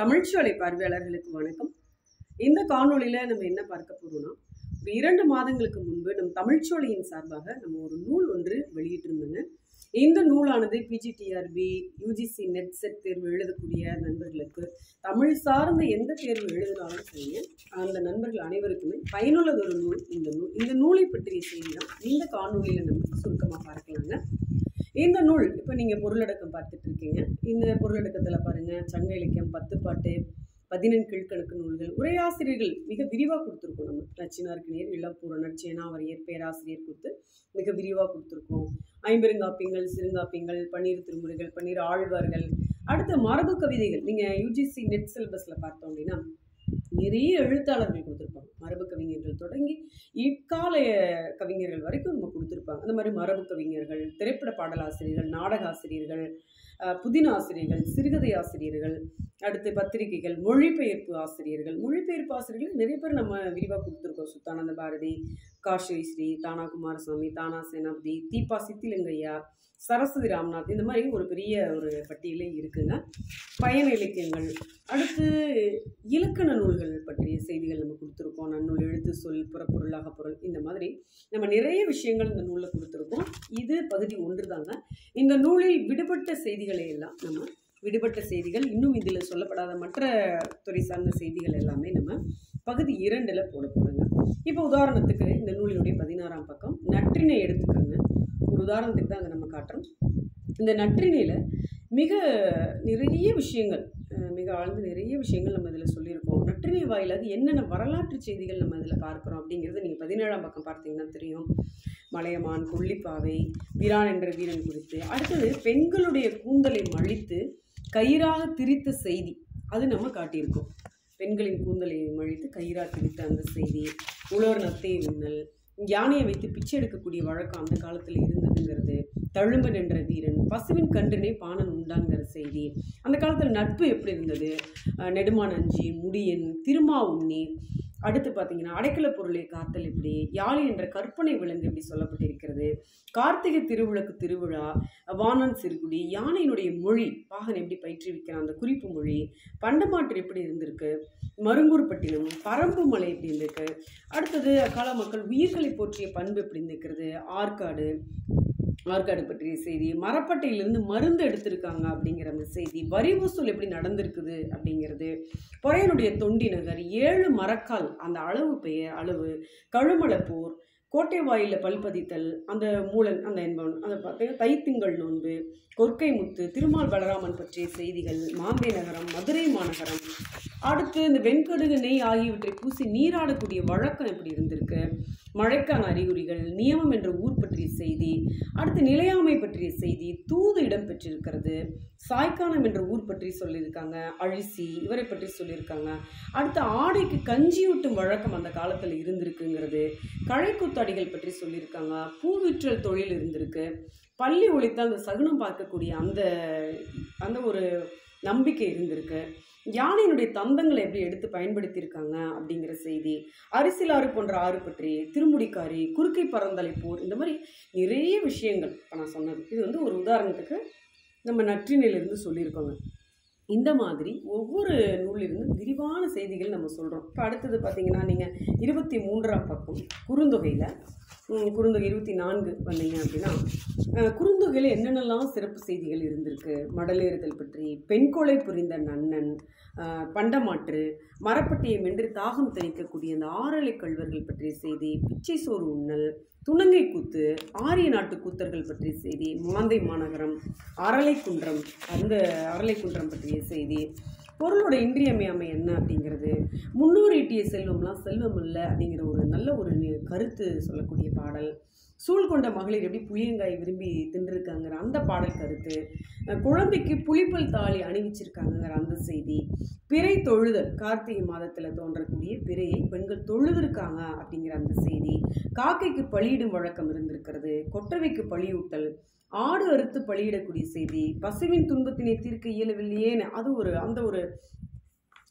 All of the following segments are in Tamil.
தமிழ்ச்சோலை பார்வையாளர்களுக்கு வணக்கம். இந்த காணொலியில் நம்ம என்ன பார்க்க போகிறோம்னா ஒரு இரண்டு மாதங்களுக்கு முன்பு நம் தமிழ்ச்சோலையின் சார்பாக நம்ம ஒரு நூல் ஒன்று வெளியிட்டிருந்தோங்க. இந்த நூலானது பிஜிடிஆர்பி யூஜிசி நெட் செட் தேர்வு எழுதக்கூடிய நண்பர்களுக்கு தமிழ் சார்ந்த எந்த தேர்வு எழுதினாலும் சரிங்க அந்த நண்பர்கள் அனைவருக்குமே பயனுள்ளது ஒரு நூல் இந்த நூல். இந்த நூலை பற்றிய செய்தி தான் இந்த காணொலியில் நம்ம சுருக்கமாக பார்க்கலாங்க. இந்த நூல் இப்போ நீங்கள் பொருளடக்கம் பார்த்துட்டு இருக்கீங்க இந்த பொருளடக்கத்தில் பாருங்கள் சங்க இலக்கியம் பத்து பாட்டு பதினெண் கீழ்கணக்கு நூல்கள் உரையாசிரியர்கள் மிக விரிவாக கொடுத்துருக்கோம் நம்ம. நச்சினார்கிணியர் இளம்பூரணர் சேனாவரியர் பேராசிரியர் கொடுத்து மிக விரிவாக கொடுத்துருக்கோம். ஐம்பெருங்காப்பியங்கள் சிறுங்காப்பியங்கள் பன்னீர் திருமுறைகள் பன்னீர் ஆழ்வார்கள். அடுத்த மரபு கவிதைகள். நீங்கள் யூஜிசி நெட் சிலபஸில் பார்த்தோம் அப்படின்னா நிறைய எழுத்தாளர்கள் கொடுத்துருப்பாங்க. மரபு கவிஞர்கள் தொடங்கி இக்கால கவிஞர்கள் வரைக்கும் நம்ம கொடுத்துருப்பாங்க. அந்த மாதிரி மரபு கவிஞர்கள் திரைப்பட பாடலாசிரியர்கள் நாடக ஆசிரியர்கள் புதினாசிரியர்கள் சிறுகதை ஆசிரியர்கள் அடுத்து பத்திரிகைகள் மொழிபெயர்ப்பு ஆசிரியர்கள். மொழிபெயர்ப்பு ஆசிரியர்கள் நிறைய பேர் நம்ம விரிவாக கொடுத்துருக்கோம். சுத்தானந்த பாரதி காஷி ஸ்ரீ தானா குமாரசாமி தானா சேனாபதி தீபா சித்திலிங்கையா சரஸ்வதி ராம்நாத் இந்த மாதிரி ஒரு பெரிய ஒரு பட்டியலே இருக்குங்க. பயண இலக்கியங்கள். அடுத்து இலக்கண நூல்கள் பற்றிய செய்திகள் நம்ம கொடுத்துருக்கோம். நன்னூல் எழுத்து சொல் புறப்பொருளாக பொருள் இந்த மாதிரி நம்ம நிறைய விஷயங்கள் இந்த நூலில் கொடுத்துருக்கோம். இது பகுதி ஒன்று தாங்க இந்த நூலில் விடுபட்ட செய்திகளை எல்லாம் நம்ம விடுபட்ட செய்திகள். இன்னும் இதில் சொல்லப்படாத மற்ற துறை சார்ந்த செய்திகள் எல்லாமே நம்ம பகுதி இரண்டில் போட போகிறோங்க இப்போ உதாரணத்துக்கு இந்த நூலினுடைய பதினாறாம் பக்கம் நற்றினை எடுத்துக்கோங்க. ஒரு உதாரணத்துக்கு தான் அதை நம்ம காட்டுறோம். இந்த நற்றினையில் மிக நிறைய விஷயங்கள் மிக ஆழ்ந்து நிறைய விஷயங்கள் நம்ம இதில் சொல்லியிருக்கோம். நற்றினை வாயிலாக என்னென்ன வரலாற்று செய்திகள் நம்ம இதில் பார்க்குறோம் அப்படிங்கிறது நீங்கள் பதினேழாம் பக்கம் பார்த்தீங்கன்னா தெரியும். மலையமான் கொல்லிப்பாவை வீரான் என்ற வீரன் குறித்து. அடுத்தது பெண்களுடைய கூந்தலை மழித்து கயிறாக திரித்த செய்தி. அது நம்ம காட்டியிருக்கோம். பெண்களின் கூந்தலை மழித்து கயிறாக திரித்த அந்த செய்தி. உழவர் நத்தை விண்ணல். யானையை வைத்து பிச்சை எடுக்கக்கூடிய வழக்கம் அந்த காலத்தில் இருந்ததுங்கிறது. தழும்பன் என்ற வீரன் பசுவின் கன்றினை பாணன் உண்டாங்கிற செய்தி. அந்த காலத்தில் நட்பு எப்படி இருந்தது? நெடுமான் அஞ்சி முடியன் திருமா உண்ணி அடுத்து பார்த்தீங்கன்னா அடைக்கல பொருளை காத்தல் எப்படி? யாழி என்ற கற்பனை விலங்கு எப்படி சொல்லப்பட்டிருக்கிறது? கார்த்திகை திருவிளக்கு திருவிழா வானன் சிறுகுடி யானையினுடைய மொழி பாகன் எப்படி பயிற்றுவிக்கிறான்? அந்த குறிப்பு மொழி பண்டமாற்று எப்படி இருந்திருக்கு? மருங்கூர்பட்டினம் பரம்பு மலை எப்படி இருந்திருக்கு? அடுத்தது அக்கால மக்கள் உயிர்களை போற்றிய பண்பு எப்படி இருந்திருக்கிறது? ஆற்காடு ஆற்காடு பற்றிய செய்தி மரப்பட்டையிலிருந்து மருந்து எடுத்திருக்காங்க அப்படிங்கிற அந்த செய்தி வரி வசூல் எப்படி நடந்திருக்குது அப்படிங்கிறது பொறையனுடைய தொண்டி நகர் ஏழு மரக்கால் அந்த அளவு பெயர் அளவு கழுமலப்பூர் கோட்டை வாயில பல்பதித்தல் அந்த மூலன் அந்த என்பவன் அதை பார்த்தீங்கன்னா தைத்திங்கள் நோன்பு கொற்கை முத்து திருமால் பலராமன் பற்றிய செய்திகள் மாம்பே நகரம் மதுரை மாநகரம். அடுத்து இந்த வெண்கடுகு நெய் ஆகியவற்றை பூசி நீராடக்கூடிய வழக்கம் எப்படி இருந்திருக்கு? மழைக்கான அறிகுறிகள் நியமம் என்ற ஊர் பற்றிய செய்தி அடுத்து நிலையாமை பற்றிய செய்தி தூது இடம் பெற்றிருக்கிறது சாய்க்கானம் என்ற ஊர் பற்றி சொல்லியிருக்காங்க அழிசி இவரை பற்றி சொல்லியிருக்காங்க. அடுத்து ஆடைக்கு கஞ்சியூட்டும் வழக்கம் அந்த காலத்தில் இருந்திருக்குங்கிறது. கழைக்குத்தாடிகள் பற்றி சொல்லியிருக்காங்க பூவிற்றல் தொழில் இருந்திருக்கு. பள்ளி ஒழித்து அந்த சகுனம் பார்க்கக்கூடிய அந்த அந்த ஒரு நம்பிக்கை இருந்திருக்கு. யானையினுடைய தந்தங்களை எப்படி எடுத்து பயன்படுத்தியிருக்காங்க அப்படிங்கிற செய்தி அரிசிலாறு போன்ற ஆறு பற்றி திருமுடிக்காரி குறுக்கை பறந்தலை போர் இந்த மாதிரி நிறைய விஷயங்கள் இப்போ நான் சொன்னது. இது வந்து ஒரு உதாரணத்துக்கு நம்ம நற்றினிலிருந்து சொல்லியிருக்கோங்க. இந்த மாதிரி ஒவ்வொரு நூலிலிருந்து விரிவான செய்திகள் நம்ம சொல்கிறோம் இப்போ அடுத்தது பார்த்தீங்கன்னா நீங்கள் இருபத்தி மூன்றாம் பக்கம் குறுந்தொகையில் குறுந்தொகை இருபத்தி நான்கு வந்தீங்க அப்படின்னா குறுந்தொகையில் என்னென்னலாம் சிறப்பு செய்திகள் இருந்திருக்கு? மடலேறுதல் பற்றி பெண் கொலை புரிந்த நன்னன் பண்டமாற்று மரப்பட்டியை மென்று தாகம் தணிக்கக்கூடிய அந்த ஆறலை கல்வர்கள் பற்றிய செய்தி பிச்சை சோறு உண்ணல் துணங்கை கூத்து ஆரிய நாட்டு கூத்தர்கள் பற்றிய செய்தி மாந்தை மாநகரம் அரளைக்குன்றம் அந்த அரளைக்குன்றம் பற்றிய செய்தி பொருளோட இன்றியமையாமை என்ன அப்படிங்கிறது முன்னோர் ஈட்டிய செல்வம்லாம் செல்வம் இல்லை அப்படிங்கிற ஒரு நல்ல ஒரு கருத்து சொல்லக்கூடிய பாடல். சூழ் கொண்ட மகளிர் எப்படி புளியங்காய் விரும்பி தின்றுருக்காங்கிற அந்த பாடல் கருத்து குழந்தைக்கு புளிப்பல் தாலி அணிவிச்சிருக்காங்கங்கிற அந்த செய்தி பிறை தொழுதல் கார்த்திகை மாதத்தில் தோன்றக்கூடிய பிறையை பெண்கள் தொழுதிருக்காங்க அப்படிங்கிற அந்த செய்தி காக்கைக்கு பலியிடும் வழக்கம் இருந்திருக்கிறது கொட்டவைக்கு பலியூட்டல் ஆடு அறுத்து பலியிடக்கூடிய செய்தி பசுவின் துன்பத்தினை தீர்க்க இயலவில்லையேன்னு அது ஒரு அந்த ஒரு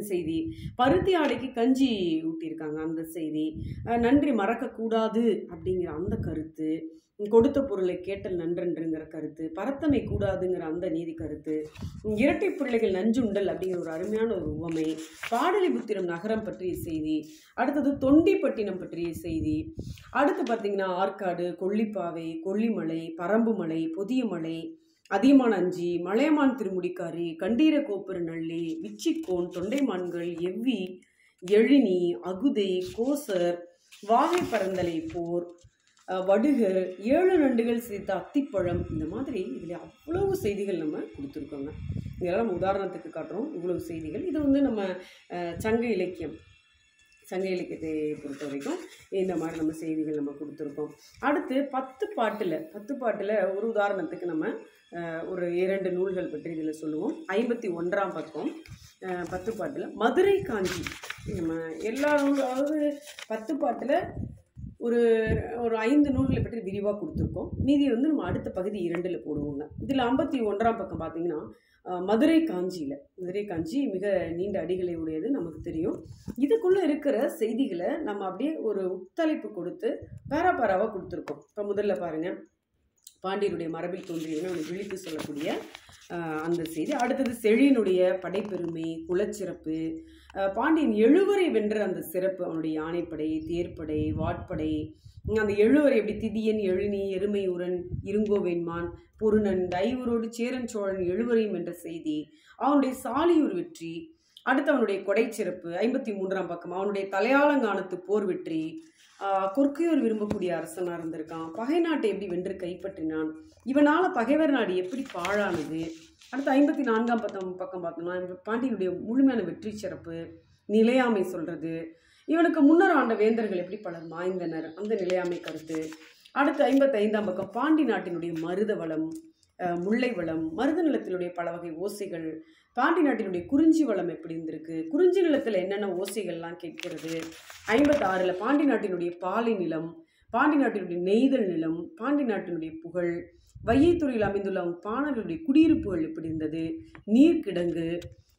செய்தி. பருத்தி ஆடைக்கு கஞ்சி ஊட்டியிருக்காங்க அந்த செய்தி. நன்றி மறக்கக்கூடாது அப்படிங்கிற அந்த கருத்து. கொடுத்த பொருளை கேட்டல் நன்றென்றுங்கிற கருத்து. பரத்தமை கூடாதுங்கிற அந்த நீதி கருத்து. இரட்டை பிள்ளைகள் நஞ்சுண்டல் அப்படிங்கிற ஒரு அருமையான ஒரு உவமை. பாடலிபுத்திரம் நகரம் பற்றிய செய்தி. அடுத்தது தொண்டிப்பட்டினம் பற்றிய செய்தி. அடுத்து பார்த்திங்கன்னா ஆற்காடு கொல்லிப்பாவை கொல்லிமலை பரம்புமலை பொதியமலை அதியமான் அஞ்சி மலையமான் திருமுடிக்காரி கண்டீர கோப்புர நள்ளி விச்சிக்கோன் தொண்டைமான்கள் எவ்வி எழினி அகுதை கோசர் வாகை பரந்தலை போர் வடுகர் ஏழு நண்டுகள் சேர்த்த அத்திப்பழம் இந்த மாதிரி இதில் அவ்வளவு செய்திகள் நம்ம கொடுத்துருக்கோங்க. இதெல்லாம் நம்ம உதாரணத்துக்கு காட்டுறோம். இவ்வளவு செய்திகள். இது வந்து நம்ம சங்க இலக்கியம். சங்க இலக்கியத்தை பொறுத்த வரைக்கும் இந்த மாதிரி நம்ம செய்திகள் நம்ம கொடுத்துருக்கோம். அடுத்து பத்து பாட்டில் பத்து பாட்டில் ஒரு உதாரணத்துக்கு நம்ம ஒரு இரண்டு நூல்கள் பற்றி இதில் சொல்லுவோம். ஐம்பத்தி ஒன்றாம் பக்கம் பத்து பாட்டில் மதுரை காஞ்சி. நம்ம எல்லா நூல் அதாவது பத்து பாட்டில் ஒரு ஒரு ஐந்து நூல்களை பற்றி விரிவாக கொடுத்துருக்கோம். மீதி வந்து நம்ம அடுத்த பகுதி இரண்டில் போடுவோங்க. இதில் ஐம்பத்தி ஒன்றாம் பக்கம் பார்த்தீங்கன்னா மதுரை காஞ்சியில். மதுரை காஞ்சி மிக நீண்ட அடிகளை உடையது நமக்கு தெரியும். இதுக்குள்ளே இருக்கிற செய்திகளை நம்ம அப்படியே ஒரு உத்தலைப்பு கொடுத்து பேரா பேராவாக கொடுத்துருக்கோம். இப்போ முதல்ல பாருங்கள் பாண்டியருடைய மரபில் தோன்றியவன அவனை விழித்து சொல்லக்கூடிய அந்த செய்தி. அடுத்தது செழியனுடைய படைப்பெருமை குலச்சிறப்பு பாண்டியன் எழுவரை வென்ற அந்த சிறப்பு அவனுடைய யானைப்படை தேர்ப்படை வாட்படை அந்த எழுவரை எப்படி திதியன் எழுநி எருமையூரன் இருங்கோவேன்மான் பொருணன் தைவரோடு சேரன் சோழன் எழுவரையும் என்ற செய்தி அவனுடைய சாலியூர் வெற்றி அடுத்து அவனுடைய கொடைச்சிறப்பு ஐம்பத்தி மூன்றாம் பக்கம் அவனுடைய தலையாலங்கானத்து போர் வெற்றி ஆஹ் கொற்கையூர் விரும்பக்கூடிய அரசனாக இருந்திருக்கான் பகை நாட்டை எப்படி வென்று கைப்பற்றினான் இவனால் பகைவர் நாடு எப்படி பாழானது அடுத்து ஐம்பத்தி நான்காம் பக்கம் பக்கம் பார்த்தோம்னா பாண்டியனுடைய முழுமையான வெற்றி சிறப்பு நிலையாமை சொல்கிறது இவனுக்கு முன்னர் ஆண்ட வேந்தர்கள் எப்படி பலர் மாய்ந்தனர்? அந்த நிலையாமை கருத்து. அடுத்து ஐம்பத்தி ஐந்தாம் பக்கம் பாண்டி நாட்டினுடைய மருத வளம் முல்லை வளம் மருத நிலத்தினுடைய பல வகை ஓசைகள். பாண்டி நாட்டினுடைய குறிஞ்சி வளம் எப்படி இருந்திருக்கு? குறிஞ்சி நிலத்தில் என்னென்ன ஓசைகள்லாம் கேட்கிறது? ஐம்பத்தாறில் பாண்டி நாட்டினுடைய பாலை நிலம் பாண்டி நாட்டினுடைய நெய்தல் நிலம் பாண்டி நாட்டினுடைய புகழ் வையைத்துறையில் அமைந்துள்ள அவங்க பாணர்களுடைய குடியிருப்புகள் எப்படி இருந்தது நீர்க்கிடங்கு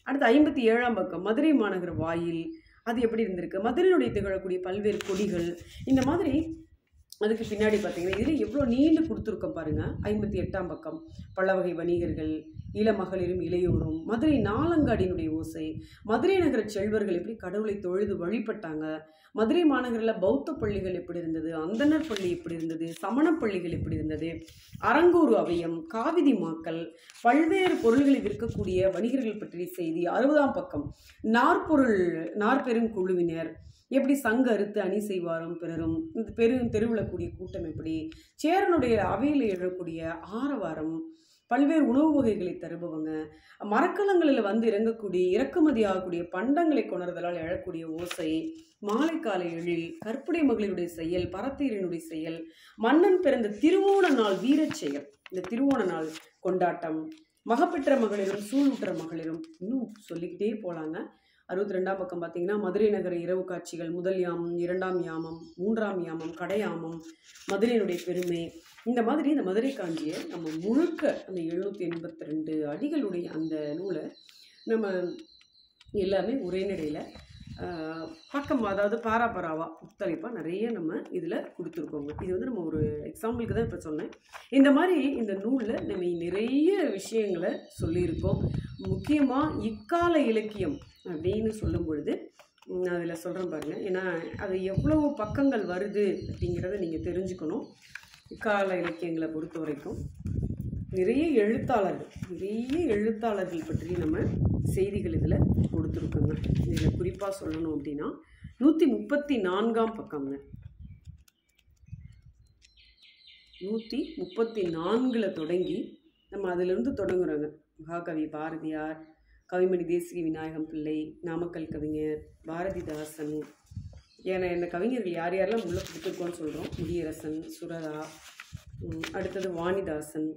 அடுத்து ஐம்பத்தி ஏழாம் பக்கம் மதுரை மாநகர வாயில் அது எப்படி இருந்திருக்கு மதுரையினுடைய திகழக்கூடிய பல்வேறு கொடிகள் இந்த மாதிரி அதுக்கு பின்னாடி பார்த்தீங்கன்னா இதில் எவ்வளோ நீண்டு கொடுத்துருக்கோம் பாருங்கள் ஐம்பத்தி எட்டாம் பக்கம் பல வகை வணிகர்கள் இளமகளிரும் இளையோரும் மதுரை நாலங்காடியினுடைய ஓசை மதுரை நகர செல்வர்கள் எப்படி கடவுளை தொழுது வழிபட்டாங்க மதுரை மாநகரில் பௌத்த பள்ளிகள் எப்படி இருந்தது அந்தனர் பள்ளி எப்படி இருந்தது சமண பள்ளிகள் எப்படி இருந்தது அரங்கூர் அவையம் காவிதி மாக்கள் பல்வேறு பொருள்களை விற்கக்கூடிய வணிகர்கள் பற்றிய செய்தி அறுபதாம் பக்கம் நாற்பொருள் நாற்பெரும் குழுவினர் எப்படி சங்க அறுத்து அணி செய்வாரும் பிறரும் இந்த பெரும் தெருவில் கூடிய கூட்டம் எப்படி சேரனுடைய அவையில் எழக்கூடிய ஆரவாரம் பல்வேறு உணவு வகைகளை தருபவங்க. மரக்கலங்களில் வந்து இறங்கக்கூடிய இறக்குமதி ஆகக்கூடிய பண்டங்களை கொணர்தலால் எழக்கூடிய ஓசை மாலைக்கால எழில் கற்புடை மகளிருடைய செயல் பரத்தீரனுடைய செயல் மன்னன் பிறந்த திருவோண நாள் வீரச் செயல் இந்த திருவோண நாள் கொண்டாட்டம். மகப்பெற்ற மகளிரும் சூழ்வுற்ற மகளிரும் இன்னும் சொல்லிக்கிட்டே போகலாங்க அறுபத்தி ரெண்டாம் பக்கம் பார்த்தீங்கன்னா மதுரை நகர இரவு காட்சிகள் முதல் யாமம் இரண்டாம் யாமம் மூன்றாம் யாமம் கடையாமம் மதுரையினுடைய பெருமை இந்த மாதிரி இந்த மதுரை காஞ்சியை நம்ம முழுக்க அந்த எழுநூற்றி எண்பத்தி ரெண்டு அடிகளுடைய அந்த நூலை நம்ம எல்லாமே ஒரே நடையில் பக்கம் அதாவது பாரா பராவா நிறைய நம்ம இதில் கொடுத்துருக்கோங்க. இது வந்து நம்ம ஒரு எக்ஸாம்பிளுக்கு தான் இப்போ சொன்னேன். இந்த மாதிரி இந்த நூலில் நம்ம நிறைய விஷயங்களை சொல்லியிருக்கோம். முக்கியமாக இக்கால இலக்கியம் அப்படின்னு சொல்லும் பொழுது அதில் சொல்கிறேன் பாருங்கள் ஏன்னா அது எவ்வளவு பக்கங்கள் வருது அப்படிங்கிறத நீங்கள் தெரிஞ்சுக்கணும். இக்கால இலக்கியங்களை பொறுத்த வரைக்கும் நிறைய எழுத்தாளர்கள் நிறைய எழுத்தாளர்கள் பற்றி நம்ம செய்திகள் இதில் கொடுத்துருக்கோங்க. இதில் குறிப்பாக சொல்லணும் அப்படின்னா நூற்றி முப்பத்தி நான்காம் பக்கம்ங்க. நூற்றி முப்பத்தி நான்கில் தொடங்கி நம்ம அதிலிருந்து தொடங்குறோங்க. மகாகவி பாரதியார் கவிமணி தேசிக விநாயகம் பிள்ளை நாமக்கல் கவிஞர் பாரதிதாசன் ஏன்னா இந்த கவிஞர்கள் யார் யாரெல்லாம் உள்ள கொடுத்துருக்கோன்னு சொல்கிறோம் முடியரசன் சுரதா அடுத்தது வாணிதாசன்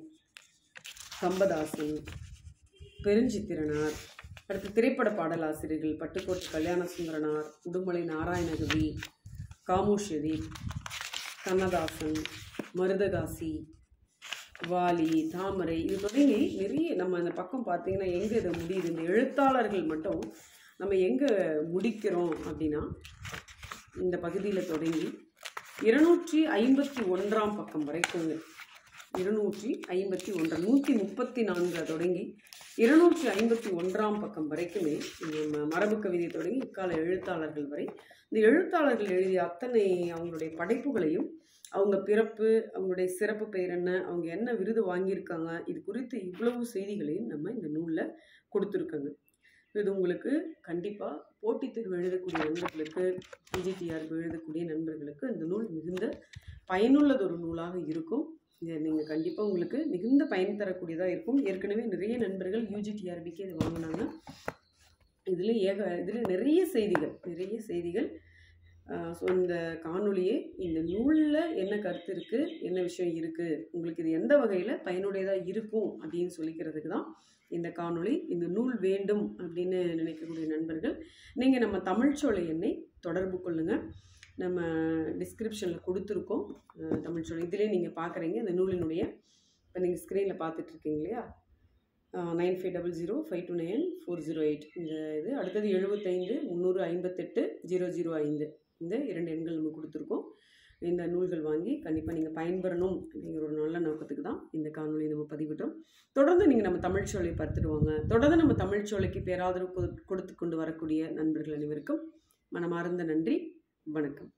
கம்பதாசன் பெருஞ்சித்திரனார் அடுத்து திரைப்பட பாடலாசிரியர்கள் பட்டுக்கோட்டை கல்யாண சுந்தரனார் உடுமலை நாராயணகவி காமோஷதி கண்ணதாசன் மருதகாசி வாலி தாமரை இது தொடங்கி நிறைய நம்ம அந்த பக்கம் பார்த்தீங்கன்னா எங்கே இது முடியுது? இந்த எழுத்தாளர்கள் மட்டும் நம்ம எங்கே முடிக்கிறோம் அப்படின்னா இந்த பகுதியில் தொடங்கி இருநூற்றி ஐம்பத்தி ஒன்றாம் பக்கம் வரைக்குங்க இருநூற்றி ஐம்பத்தி ஒன்று நூற்றி முப்பத்தி நான்கில் தொடங்கி இருநூற்றி ஐம்பத்தி ஒன்றாம் பக்கம் வரைக்குமே மரபு கவிதை தொடங்கி இக்கால எழுத்தாளர்கள் வரை இந்த எழுத்தாளர்கள் எழுதிய அத்தனை அவங்களுடைய படைப்புகளையும் அவங்க பிறப்பு அவங்களுடைய சிறப்பு பெயர் என்ன அவங்க என்ன விருது வாங்கியிருக்காங்க இது குறித்து இவ்வளவு செய்திகளையும் நம்ம இந்த நூலில் கொடுத்துருக்கோங்க. இது உங்களுக்கு கண்டிப்பாக போட்டித் தேர்வு எழுதக்கூடிய நண்பர்களுக்கு பிஜிடிஆருக்கு எழுதக்கூடிய நண்பர்களுக்கு இந்த நூல் மிகுந்த பயனுள்ளது ஒரு நூலாக இருக்கும். இதை நீங்கள் கண்டிப்பாக உங்களுக்கு மிகுந்த பயன் தரக்கூடியதாக இருக்கும். ஏற்கனவே நிறைய நண்பர்கள் யூஜிடிஆர்பிக்கு இதை வாங்கினாங்க. இதில் ஏக இதில் நிறைய செய்திகள் நிறைய செய்திகள் ஸோ இந்த காணொளியே இந்த நூலில் என்ன கருத்து இருக்குது என்ன விஷயம் இருக்குது உங்களுக்கு இது எந்த வகையில் பயனுடையதாக இருக்கும் அப்படின்னு சொல்லிக்கிறதுக்கு தான் இந்த காணொளி இந்த நூல் வேண்டும் அப்படின்னு நினைக்கக்கூடிய நண்பர்கள் நீங்கள் நம்ம தமிழ்ச்சோலை எண்ணை தொடர்பு கொள்ளுங்கள் நம்ம டிஸ்கிரிப்ஷனில் கொடுத்துருக்கோம். தமிழ்ச்சோலை இதிலே நீங்கள் பார்க்குறீங்க இந்த நூலினுடைய இப்போ நீங்கள் ஸ்க்ரீனில் பார்த்துட்ருக்கீங்க இல்லையா? Nine five double zero five two nine four zero eight இந்த இது அடுத்தது எழுபத்தைந்து முந்நூறு ஐம்பத்தெட்டு ஜீரோ ஜீரோ ஐந்து. இந்த இரண்டு எண்கள் நம்ம கொடுத்துருக்கோம். இந்த நூல்கள் வாங்கி கண்டிப்பாக நீங்கள் பயன்பெறணும் அப்படிங்கிற ஒரு நல்ல நோக்கத்துக்கு தான் இந்த காணொலியை நம்ம பதிவிட்டோம் தொடர்ந்து நீங்கள் நம்ம தமிழ்ச்சோலை பார்த்துட்டு வாங்க. தொடர்ந்து நம்ம தமிழ்ச்சோலைக்கு பேராதரவு கொடு- கொடுத்து கொண்டு வரக்கூடிய நண்பர்கள் அனைவருக்கும் மனமார்ந்த நன்றி. வணக்கம்.